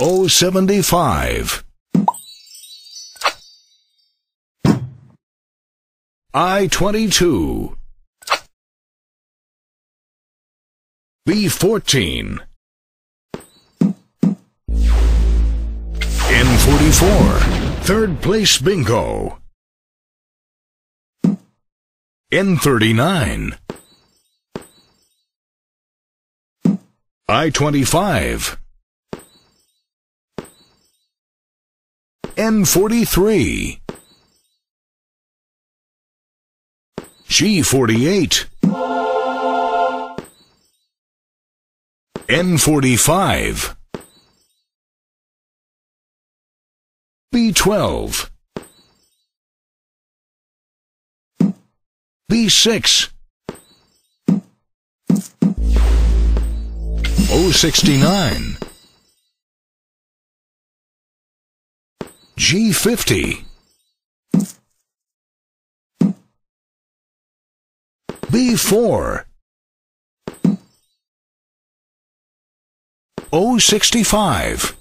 075. I-22. B-14. N-44. Third place bingo. N39. I-25. N43. G48. N45. B12. B6. 069. G50. B4. 065.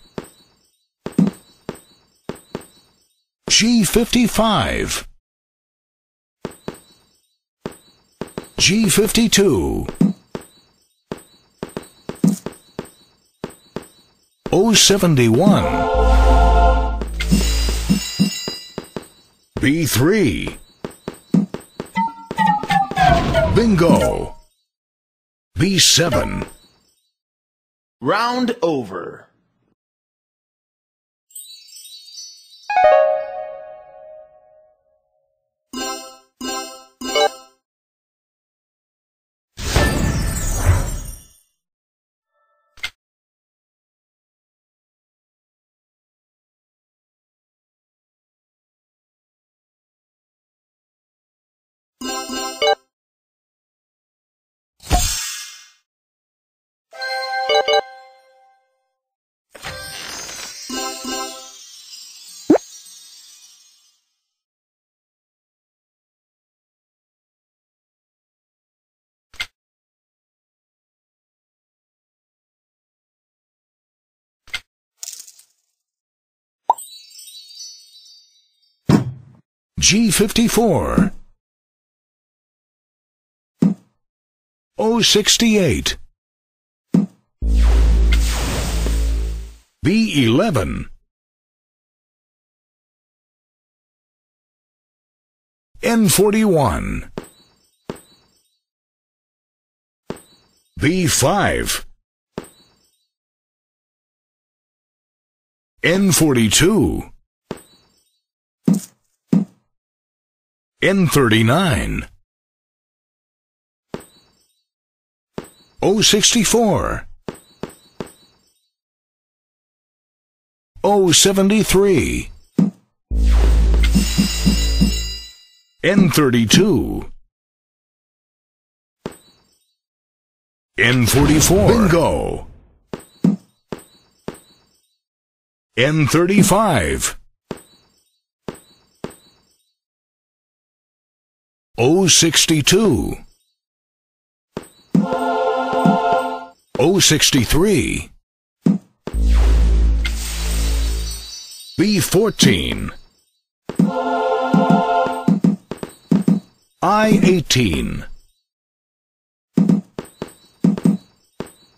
G55. G52. 071. B3. Bingo. B7. Round over. G54. 068. B11. N41. B5. N42. N39. 064. 073. N32. N44. Bingo. N35. 062. 063. B14. I18.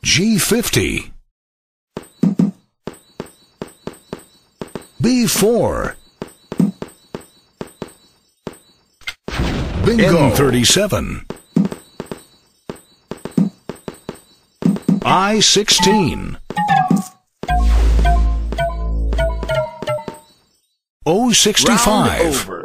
G50. B4. Bingo. N37. I-16. O65.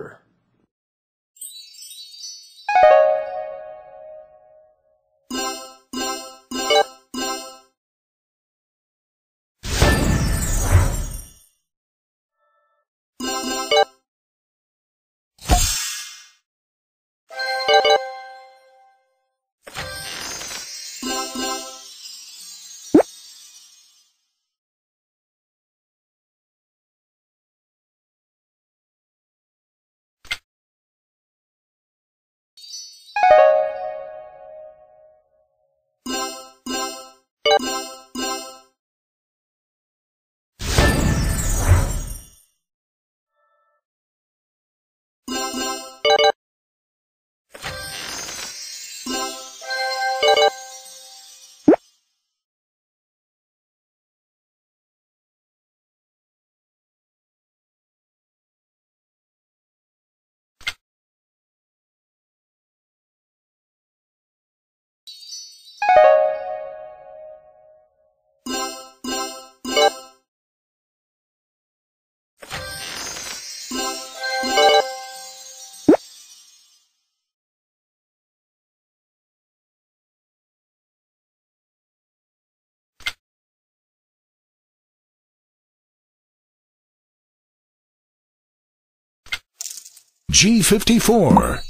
G54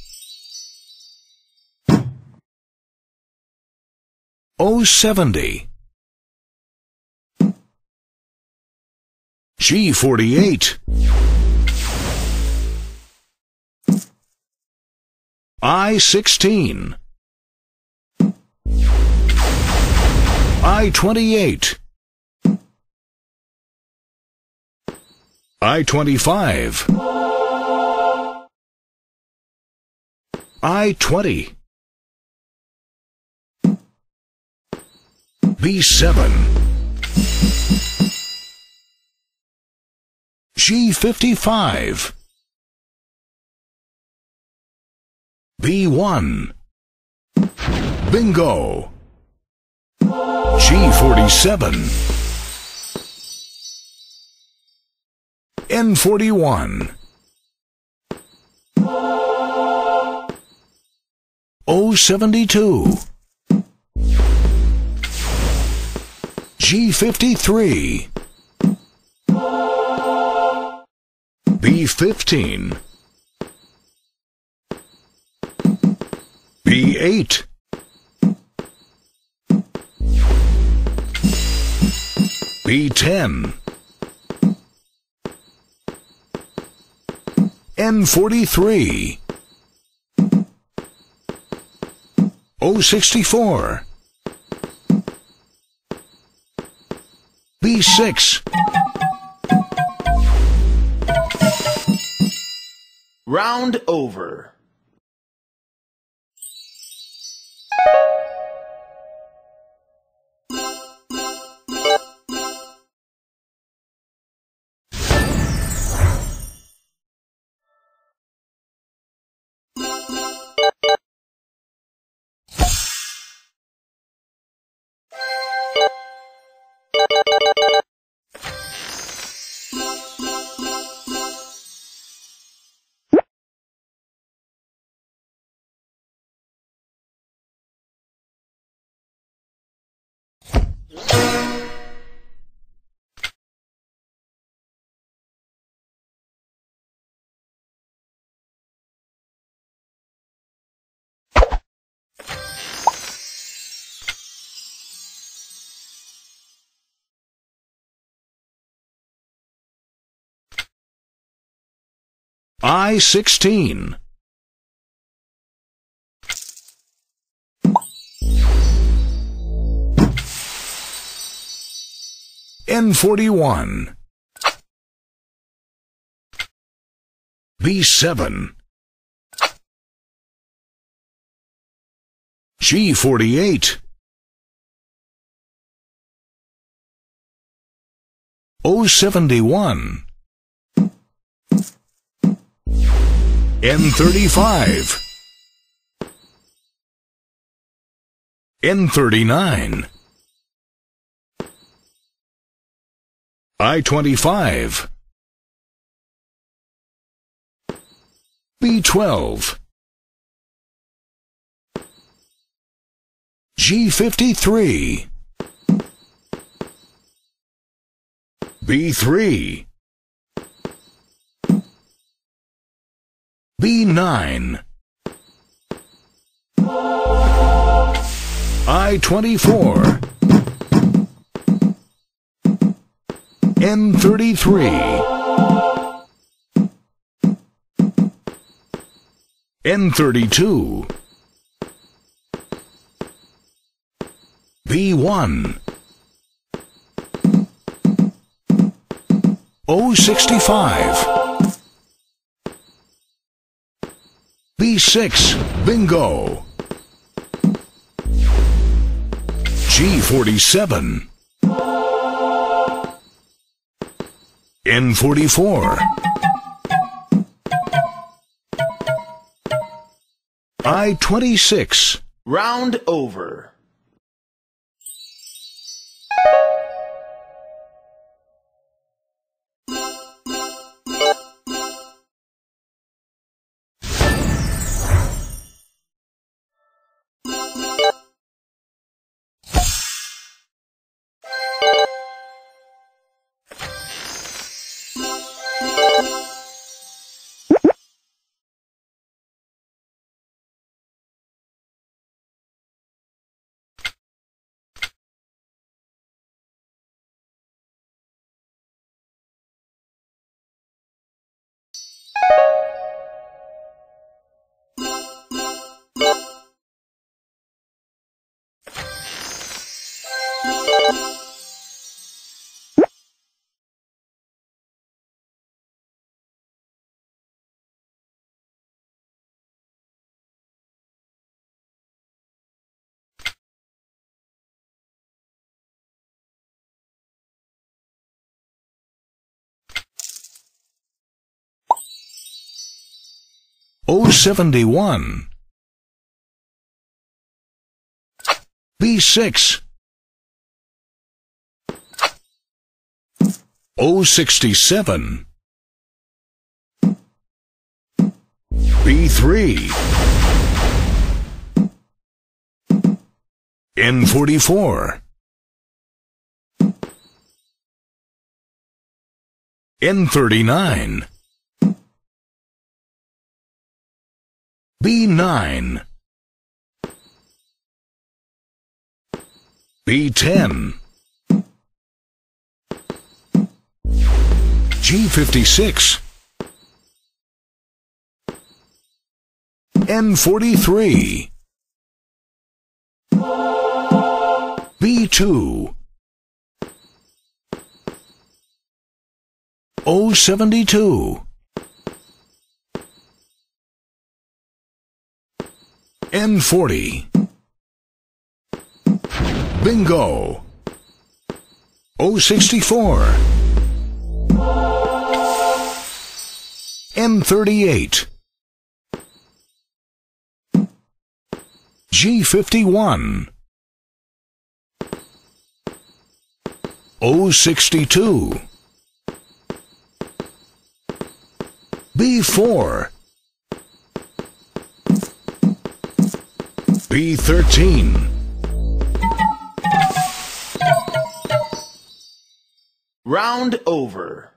O70 G48 I-16 I-28 I-25 I-20 B7 G55 B1 Bingo. G47 N41 O72 G53 B15 B8 B10 N43 O64 B6 Round over. I-16 N41 B7 G48 O71 N35 N39 I-25 B12 G53 B3 B9 I-24 N33 N32 B1 O65 B6 Bingo. G47 N44 I-26 Round over. 071. B6. 067. B3. N44. N39. B9. B10. G56. N43. B2. O72. N40. Bingo. O64. M38. G51. O62. B4. B13. Round over.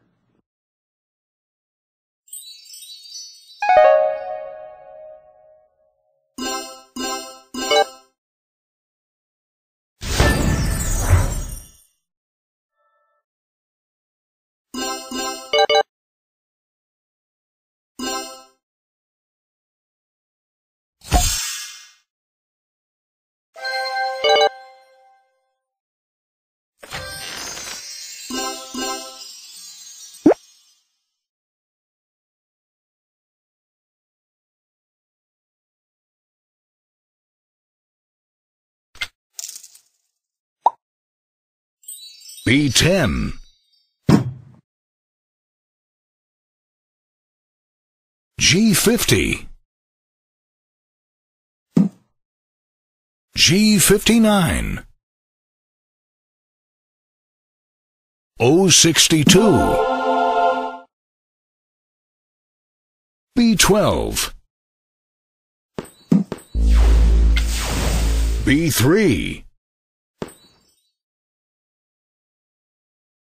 B10. G50. G59. O62. B12. B3.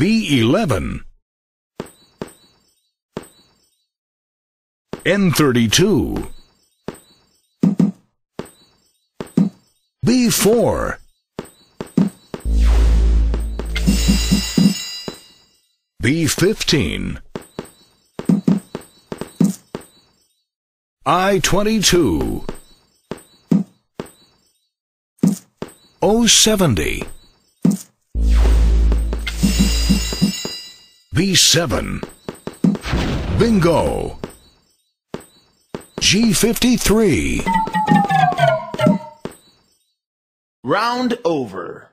B11 N32 B4 B15 I22 070 B7 Bingo. G53 Round over.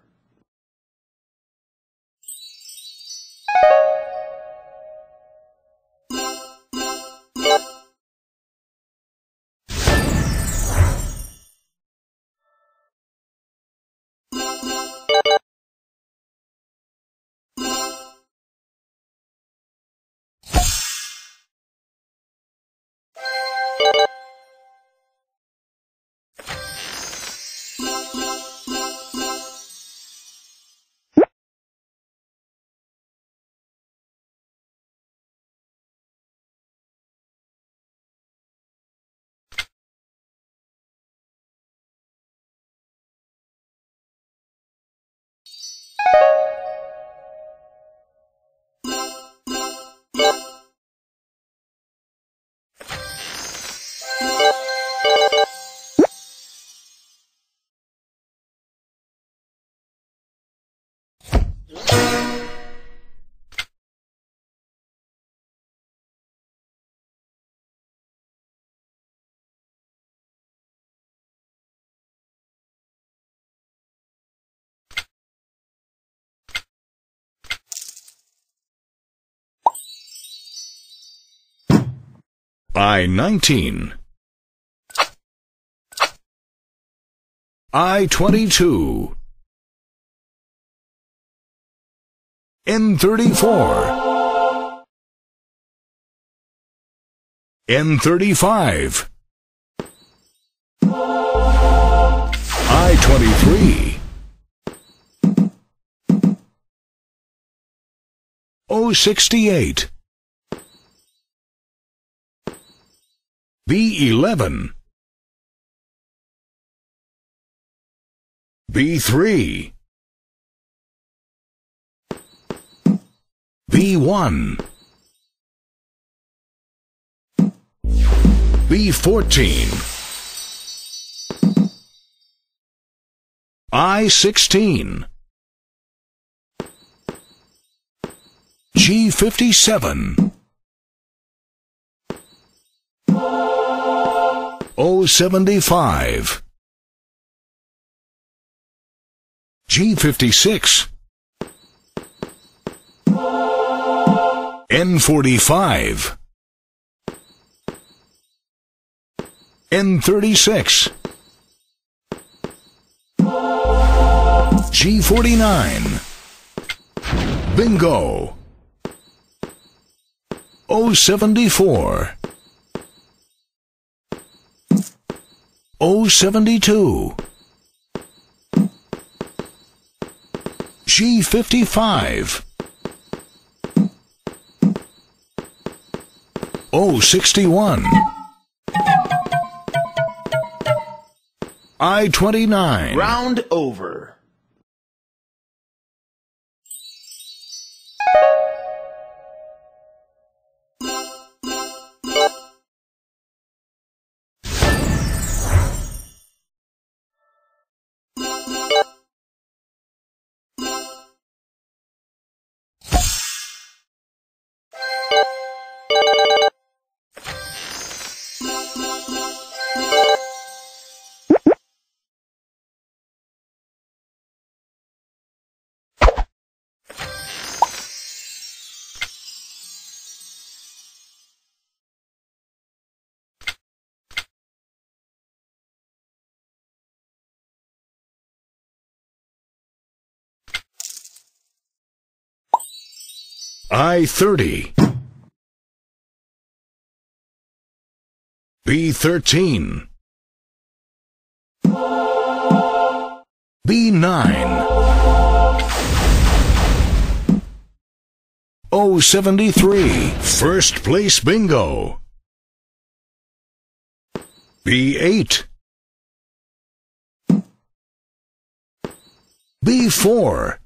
I-19 I-22 N-34 N-35 I-23 068 B11 B3 B1 B14 I16 G57 oh. 075. G56. N45. N36. G49. Bingo. 074. 072. G55. 061. I-29. Round over. I-30. B13 B9 O73 First Place Bingo. B8 B4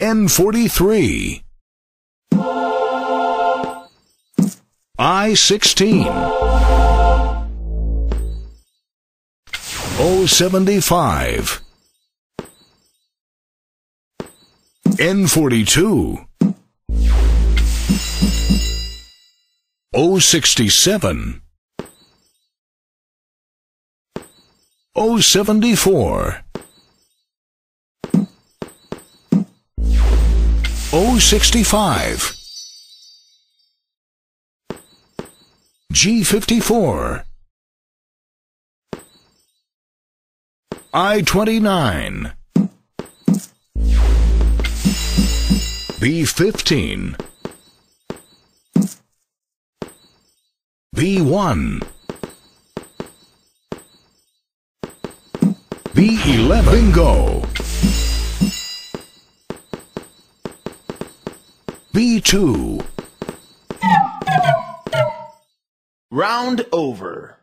N43 I 16. 075. N42. 067. 074. 065. G54 I29 B15 B1 B11 Bingo. B2 Round over.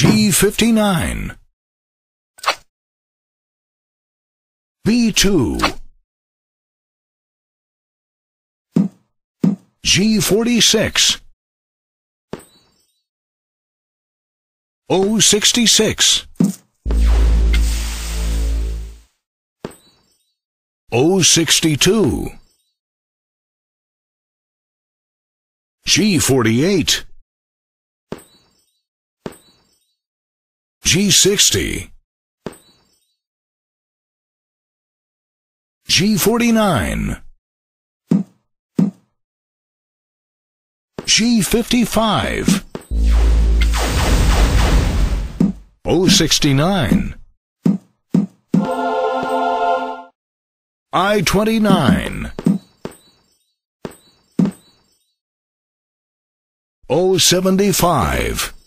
G59 B2 G46 O66 O62 G48 G60 G49 G55 O69 I-29 O75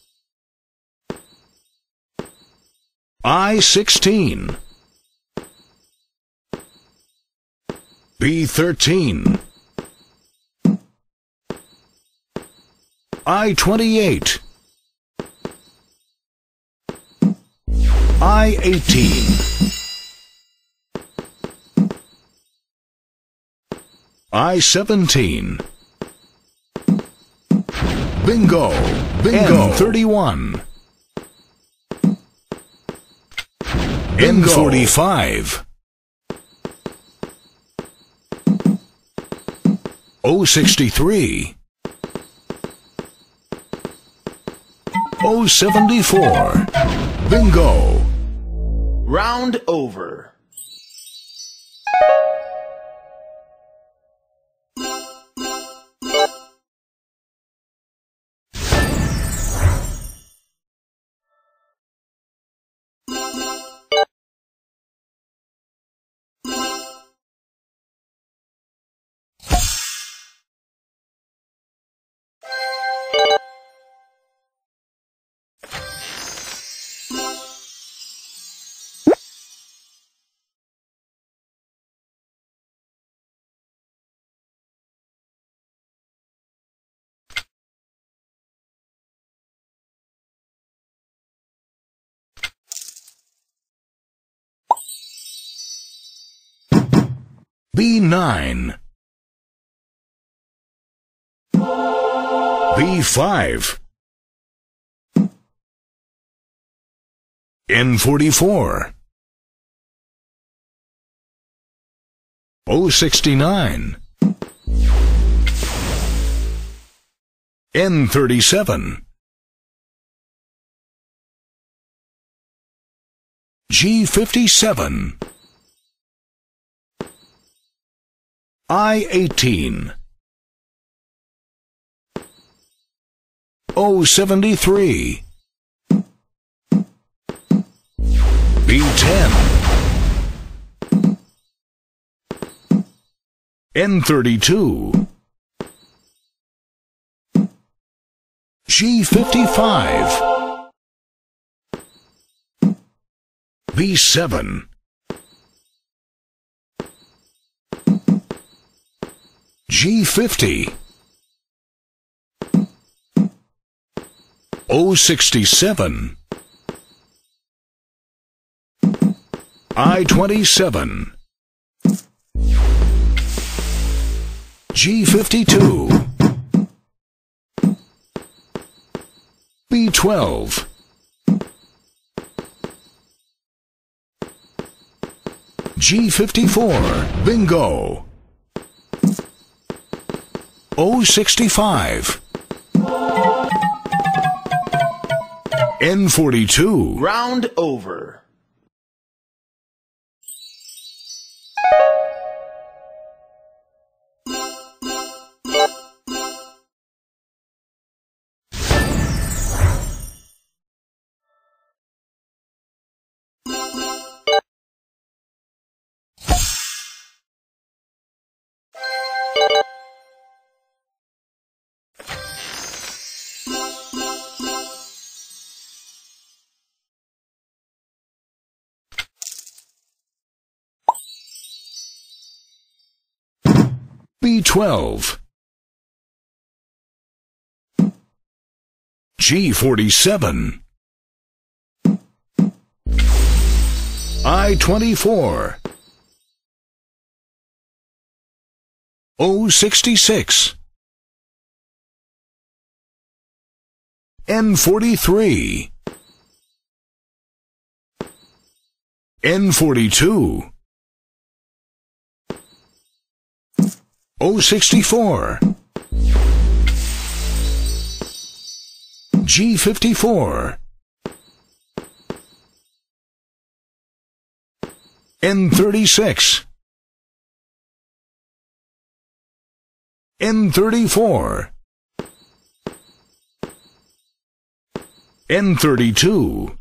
I-16 B-13 I-28 I-18 I-17 Bingo. Bingo. N31 N45 O63 O74 Bingo. Round over. B9 B5 N44 O69 N37 G57 I-18 O-73 B-10 N-32 G-55 B-7 G50 O67 I-27 G52 B12 G54 Bingo O65 N42 Round over. Twelve. G47. I-24. O66. N43. N42. 064 G54 N36 N34 N32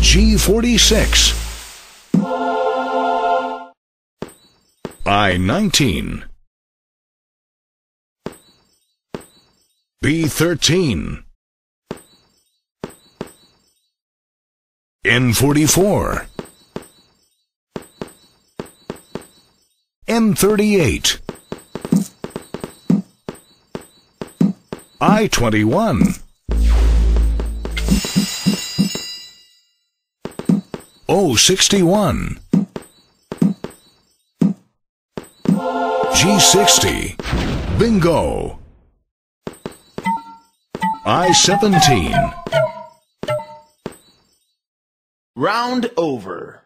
G46 I-19 B-13 N-44 N-38 I-21 O-61 60. Bingo. I 17. Round over.